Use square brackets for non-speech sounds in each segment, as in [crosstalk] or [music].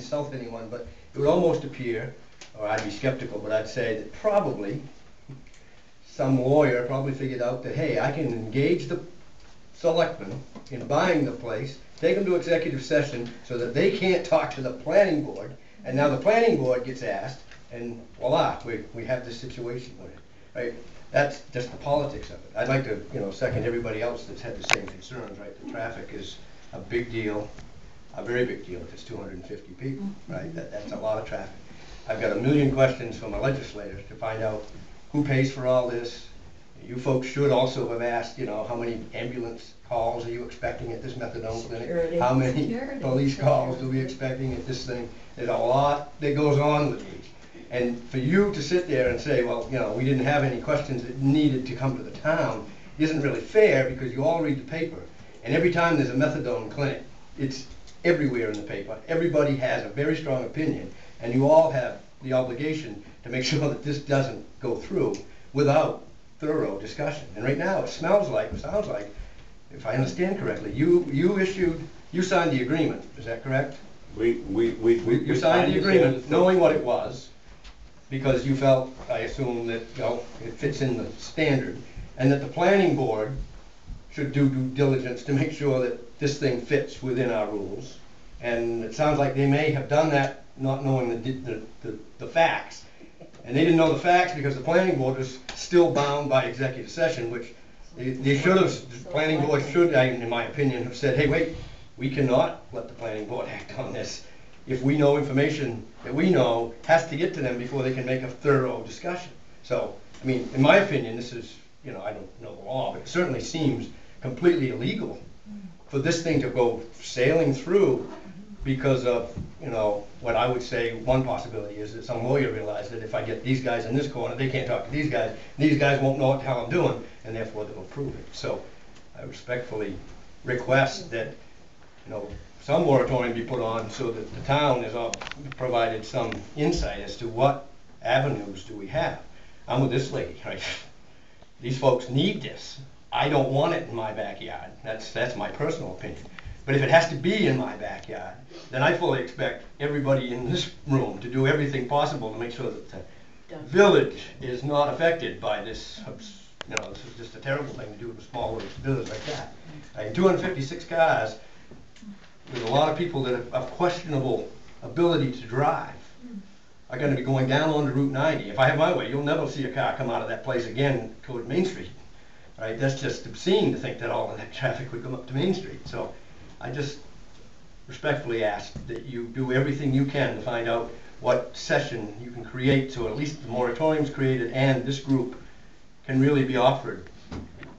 insult anyone, but it would almost appear, or I'd be skeptical, but I'd say that probably some lawyer probably figured out that, hey, I can engage the selectmen in buying the place, take them to executive session so that they can't talk to the planning board, and now the planning board gets asked, and voila, we, we have this situation with it, right? That's just the politics of it. I'd like to, you know, second everybody else that's had the same concerns, right? The traffic is a big deal, a very big deal if it's two hundred and fifty people, mm-hmm. right? That, that's a lot of traffic. I've got a million questions from my legislators to find out who pays for all this. You folks should also have asked, you know, how many ambulance calls are you expecting at this methadone clinic? How many Security. police calls do we expecting at this thing? There's a lot that goes on with these. And for you to sit there and say, well, you know, we didn't have any questions that needed to come to the town, isn't really fair because you all read the paper. And every time there's a methadone clinic, it's everywhere in the paper. Everybody has a very strong opinion, and you all have the obligation to make [laughs] sure that this doesn't go through without thorough discussion. And right now, it smells like, it sounds like, if I understand correctly, you, you issued, you signed the agreement, is that correct? We, we, we. we- You we signed the agreement knowing what it was, because you felt, I assume, that, you know, it fits in the standard, and that the planning board should do due diligence to make sure that this thing fits within our rules. And it sounds like they may have done that not knowing the, the, the, the facts. And they didn't know the facts because the planning board was still bound by executive session, which they, they should have, the planning board should, in my opinion, have said, hey, wait, we cannot let the planning board [laughs] act on this. If we know information that we know has to get to them before they can make a thorough discussion. So, I mean, in my opinion, this is, you know, I don't know the law, but it certainly seems completely illegal for this thing to go sailing through because of, you know, what I would say, one possibility is that some lawyer realized that if I get these guys in this corner, they can't talk to these guys, these guys won't know what the hell I'm doing, and therefore they'll approve it. So I respectfully request that, you know, some moratorium be put on so that the town is all provided some insight as to what avenues do we have. I'm with this lady, right? [laughs] These folks need this. I don't want it in my backyard. That's, that's my personal opinion. But if it has to be in my backyard, then I fully expect everybody in this room to do everything possible to make sure that the village is not affected by this, you know, this is just a terrible thing to do to a small little village like that. And two hundred and fifty-six cars, with a lot of people that have- have questionable ability to drive, are gonna be going down onto Route ninety. If I have my way, you'll never see a car come out of that place again toward Main Street. Right, that's just obscene to think that all of that traffic would come up to Main Street. So I just respectfully ask that you do everything you can to find out what session you can create, so at least the moratorium's created and this group can really be offered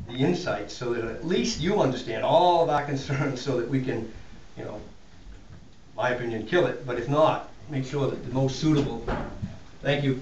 the insights, so that at least you understand all of our [laughs] concerns, so that we can, you know, my opinion, kill it, but if not, make sure that the most suitable, thank you.